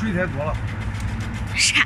水太多了，啥？